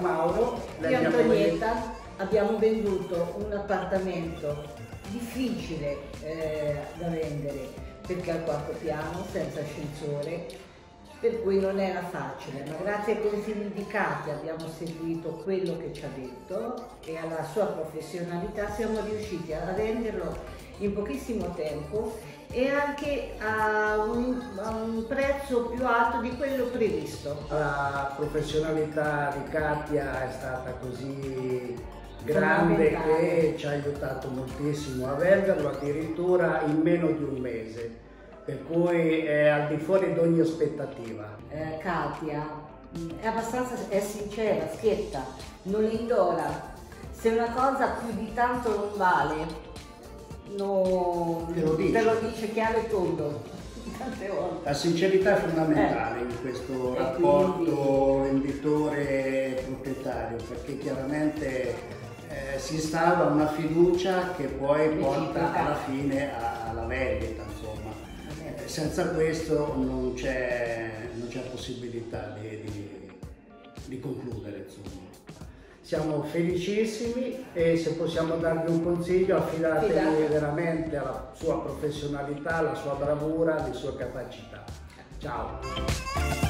Mauro. Io Antonietta abbiamo venduto un appartamento difficile eh, da vendere perché al quarto piano, senza ascensore, per cui non era facile, ma grazie ai consigli di Katia abbiamo seguito quello che ci ha detto e alla sua professionalità siamo riusciti a venderlo in pochissimo tempo e anche a un, a un, prezzo più alto di quello previsto. La professionalità di Katia è stata così grande che ci ha aiutato moltissimo a venderlo addirittura in meno di un mese per cui è al di fuori di ogni aspettativa. Eh, Katia è abbastanza è sincera, schietta, non indora. Se una cosa più di tanto non vale, te, lo dice. chiaro e tondo. Tante volte. La sincerità è fondamentale eh. in questo e rapporto venditore-proprietario perché chiaramente eh, si instaura una fiducia che poi porta alla fine alla vendita. Insomma senza questo non c'è, possibilità di, di, di concludere. Insomma. Siamo felicissimi e se possiamo darvi un consiglio affidatevi veramente alla sua professionalità, alla sua bravura, alle sue capacità. Ciao!